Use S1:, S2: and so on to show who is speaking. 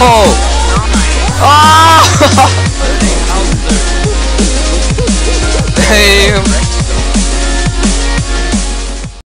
S1: 哦，啊哈哈。